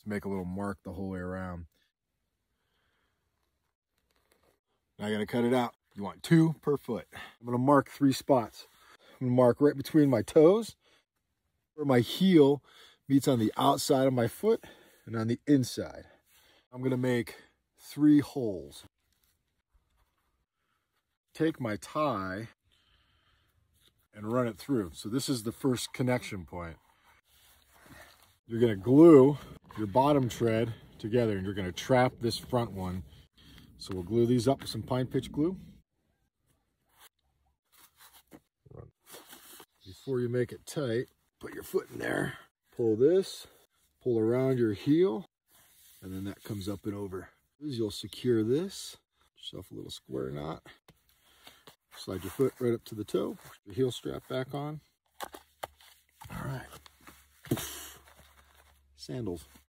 Let's make a little mark the whole way around. Now I gotta cut it out. You want two per foot. I'm gonna mark three spots. I'm gonna mark right between my toes, where my heel meets on the outside of my foot and on the inside. I'm gonna make three holes. Take my tie and run it through. So this is the first connection point. You're gonna glue your bottom tread together and you're gonna trap this front one. So we'll glue these up with some pine pitch glue. Before you make it tight, put your foot in there, pull this, pull around your heel, and then that comes up and over. You'll secure this, yourself a little square knot. Slide your foot right up to the toe, your heel strap back on. All right. Sandals.